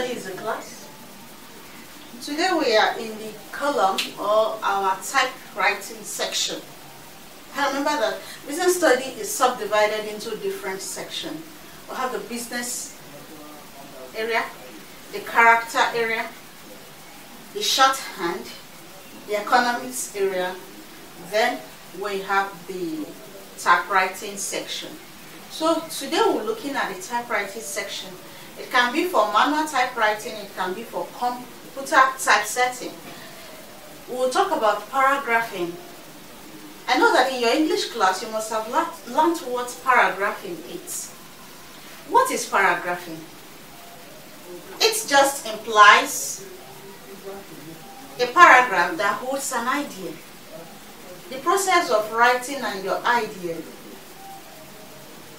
study is a class. Today we are in the column or our typewriting section. remember that business study is subdivided into different sections. We have the business area, the character area, the shorthand, the economics area, then we have the typewriting section. So today we're looking at the typewriting section. It can be for manual typewriting, it can be for computer typesetting. We'll talk about paragraphing. I know that in your English class you must have learned what paragraphing is. What is paragraphing? It just implies a paragraph that holds an idea. The process of writing and your idea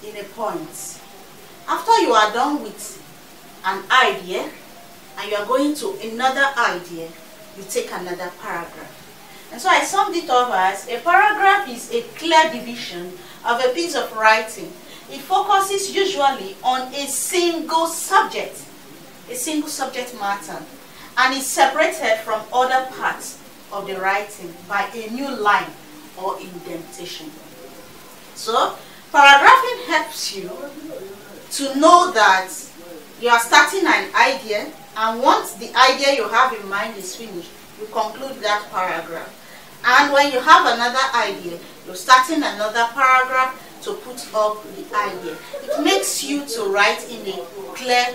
in a point. After you are done with an idea and you are going to another idea, you take another paragraph. And so I summed it up as a paragraph is a clear division of a piece of writing. It focuses usually on a single subject, a single subject matter, and is separated from other parts of the writing by a new line or indentation. So, paragraphing helps you to know that you are starting an idea and once the idea you have in mind is finished, you conclude that paragraph. And when you have another idea, you're starting another paragraph to put up the idea. It makes you to write in a clear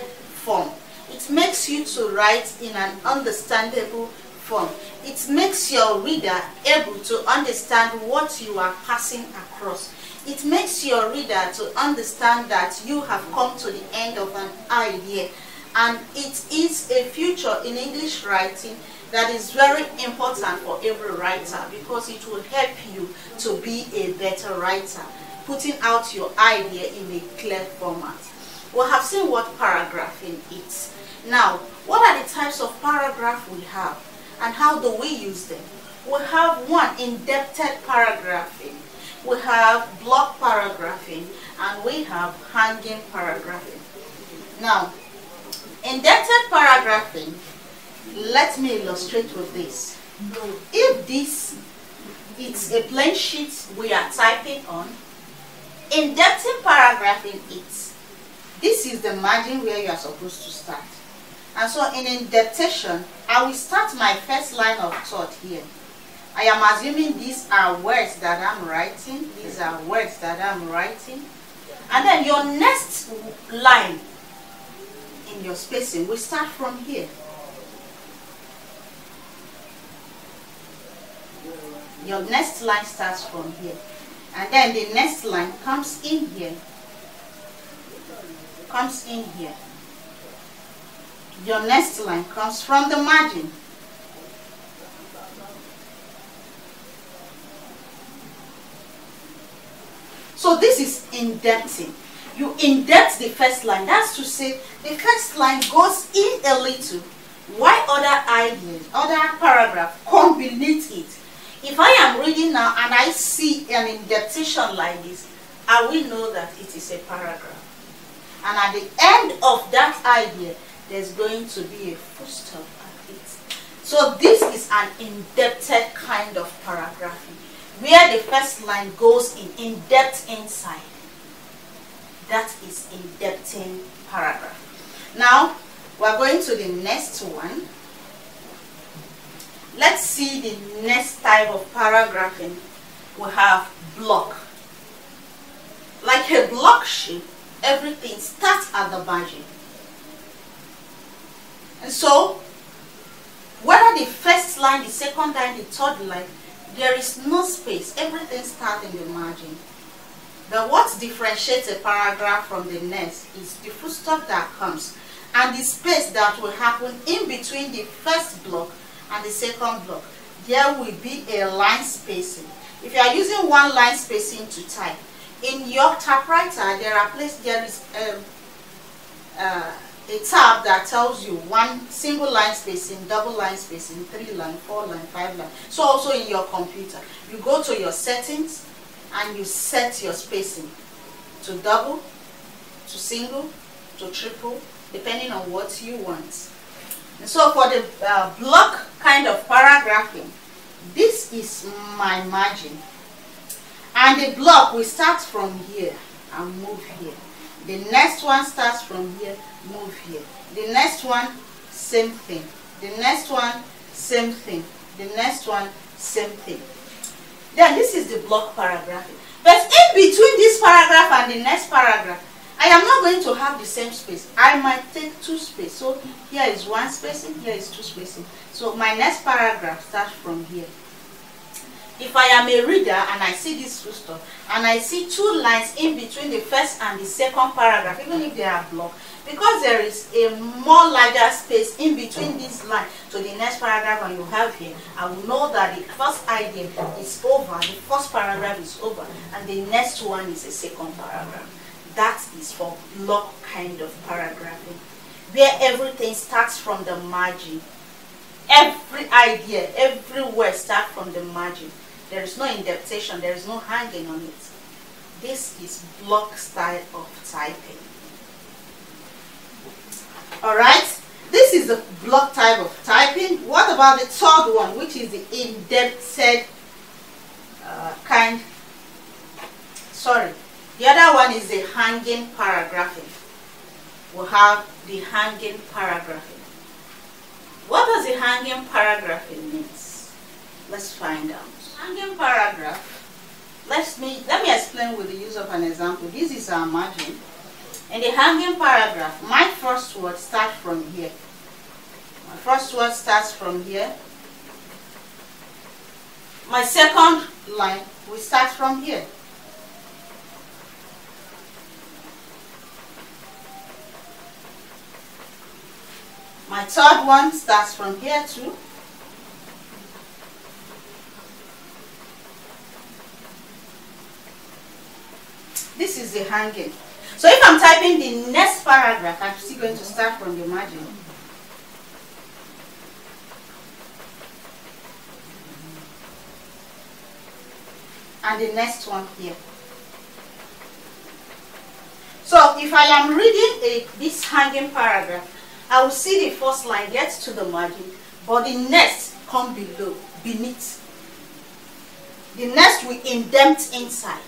form. It makes you to write in an understandable form. It makes your reader able to understand what you are passing across. It makes your reader to understand that you have come to the end of an idea. And it is a future in English writing that is very important for every writer because it will help you to be a better writer, putting out your idea in a clear format. We have seen what paragraphing is. Now, what are the types of paragraph we have and how do we use them? We have one, indented paragraphing. We have block paragraphing and we have hanging paragraphing. Now, indented paragraphing, let me illustrate with this. If this is a plain sheet we are typing on, indented paragraphing it, this is the margin where you are supposed to start. And so in indentation, I will start my first line of thought here. I am assuming these are words that I'm writing. These are words that I'm writing. And then your next line in your spacing will start from here. Your next line starts from here. And then the next line comes in here. Comes in here your next line comes from the margin. So this is indenting. You indent the first line. That's to say the first line goes in a little Why other ideas, other paragraph come beneath it. If I am reading now and I see an indentation like this, I will know that it is a paragraph. And at the end of that idea, there's going to be a full stop at it. So this is an indented kind of paragraphing, where the first line goes in, in depth inside. That is indenting paragraph. Now, we're going to the next one. Let's see the next type of paragraphing. We have block. Like a block sheet, everything starts at the margin. And so, whether the first line, the second line, the third line, there is no space. Everything starts in the margin. But what differentiates a paragraph from the next is the full stop that comes and the space that will happen in between the first block and the second block. There will be a line spacing. If you are using one line spacing to type, in your typewriter there are places there is um, uh, a tab that tells you one single line spacing, double line spacing, three line, four line, five line. So also in your computer, you go to your settings and you set your spacing to double, to single, to triple, depending on what you want. And so for the uh, block kind of paragraphing, this is my margin. And the block will start from here and move here. The next one starts from here, move here. The next one, same thing. The next one, same thing. The next one, same thing. Then this is the block paragraph. But in between this paragraph and the next paragraph, I am not going to have the same space. I might take two space. So here is one spacing, here is two spacing. So my next paragraph starts from here. If I am a reader and I see this full and I see two lines in between the first and the second paragraph, even if they are blocked, because there is a more larger space in between this line to the next paragraph and you have here, I will know that the first item is over, the first paragraph is over, and the next one is a second paragraph. That is for block kind of paragraphing, where everything starts from the margin. Every idea, every word starts from the margin. There is no indentation, there is no hanging on it. This is block style of typing. Alright, this is the block type of typing. What about the third one, which is the indented uh, kind? Sorry, the other one is the hanging paragraphing. We have the hanging paragraphing. What does the hanging paragraphing means? Let's find out. Hanging paragraph. Let me let me explain with the use of an example. This is our margin. In the hanging paragraph, my first word starts from here. My first word starts from here. My second line will start from here. My third one starts from here too. This is the hanging. So if I'm typing the next paragraph, I'm still going to start from the margin. And the next one here. So if I am reading a, this hanging paragraph, I will see the first line gets to the margin, but the next come below, beneath. The next will indent inside.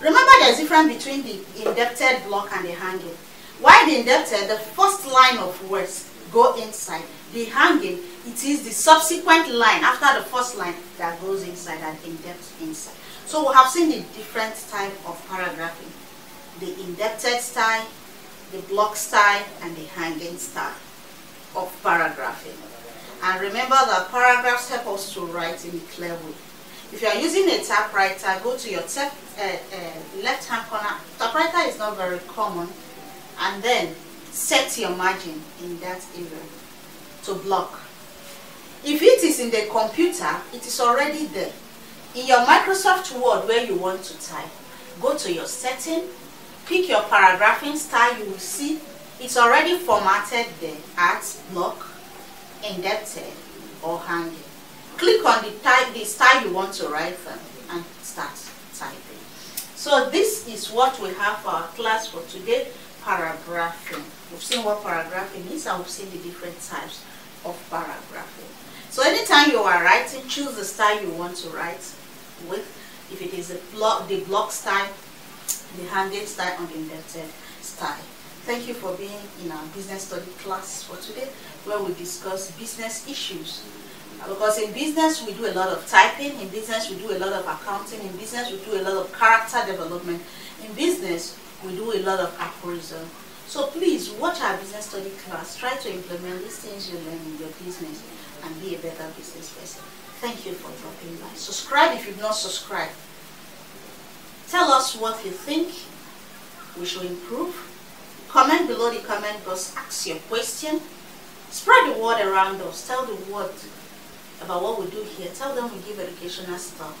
Remember there's a difference between the indented block and the hanging. Why the indented, the first line of words go inside. The hanging, it is the subsequent line after the first line that goes inside and indents inside. So we have seen the different type of paragraphing. The indented style, the block style, and the hanging style of paragraphing. And remember that paragraphs help us to write in a clear way. If you are using a typewriter, go to your uh, uh, left hand corner. Typewriter is not very common. And then set your margin in that area to block. If it is in the computer, it is already there. In your Microsoft Word where you want to type, go to your setting, pick your paragraphing style, you will see it's already formatted there as block, indented, or hanging click on the type, the style you want to write from and start typing. So this is what we have for our class for today, paragraphing. We've seen what paragraphing is and we've seen the different types of paragraphing. So anytime you are writing, choose the style you want to write with. If it is block, the block style, the hanging style, or the indented style. Thank you for being in our business study class for today, where we discuss business issues because in business we do a lot of typing, in business we do a lot of accounting, in business we do a lot of character development, in business we do a lot of appraisal. So please watch our business study class, try to implement these things you learn in your business and be a better business person. Thank you for dropping by. Subscribe if you've not subscribed. Tell us what you think we should improve. Comment below the comment box, ask your question. Spread the word around us. Tell the world about what we do here. Tell them we give educational stuff.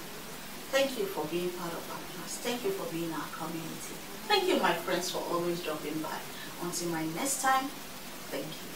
Thank you for being part of our class. Thank you for being our community. Thank you, my friends, for always dropping by. Until my next time, thank you.